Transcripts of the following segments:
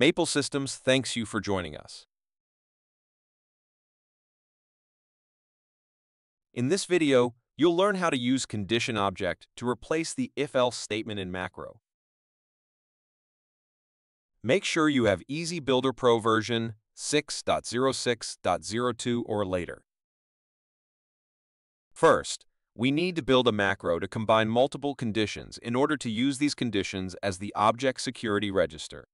Maple Systems thanks you for joining us. In this video, you'll learn how to use condition object to replace the if-else statement in macro. Make sure you have Easy Builder Pro version 6.06.02 or later. First, we need to build a macro to combine multiple conditions in order to use these conditions as the object security register.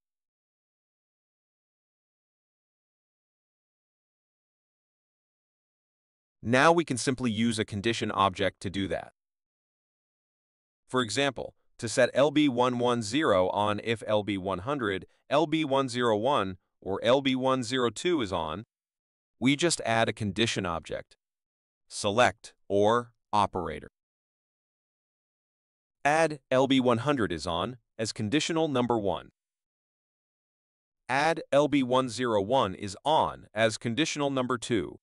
Now we can simply use a condition object to do that. For example, to set LB110 on if LB100, LB101, or LB102 is on, we just add a condition object. Select or operator. Add LB100 is on as conditional number 1. Add LB101 is on as conditional number 2.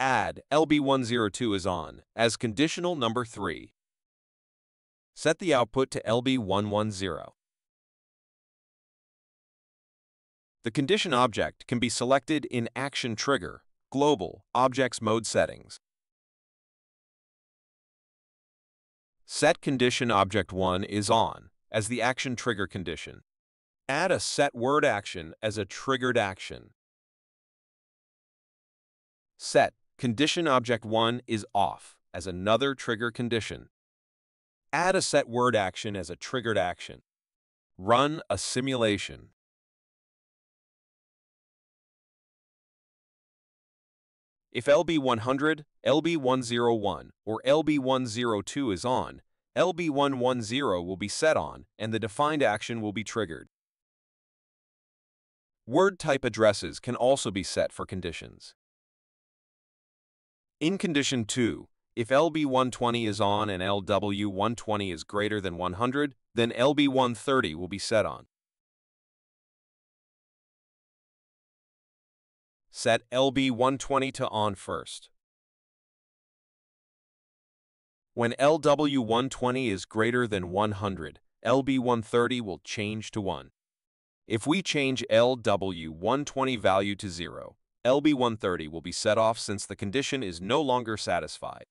Add LB102 is on as conditional number 3. Set the output to LB110. The condition object can be selected in Action Trigger, Global, Objects Mode Settings. Set Condition Object 1 is on as the action trigger condition. Add a set word action as a triggered action. Set Condition Object 1 is off as another trigger condition. Add a set word action as a triggered action. Run a simulation. If LB100, LB101, or LB102 is on, LB110 will be set on and the defined action will be triggered. Word type addresses can also be set for conditions. In condition 2, if LB120 is on and LW120 is greater than 100, then LB130 will be set on. Set LB120 to on first. When LW120 is greater than 100, LB130 will change to 1. If we change LW120 value to 0, LB130 will be set off since the condition is no longer satisfied.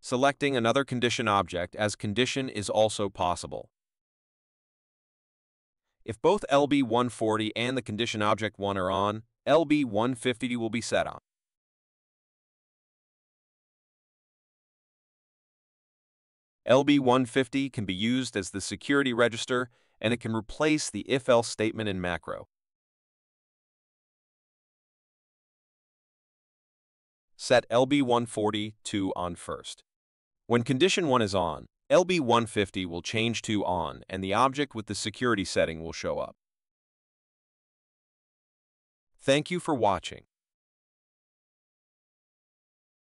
Selecting another condition object as condition is also possible. If both LB140 and the condition object 1 are on, LB150 will be set on. LB150 can be used as the security register and it can replace the if-else statement in macro. Set LB140 to on first. When condition 1 is on, LB150 will change to on and the object with the security setting will show up. Thank you for watching.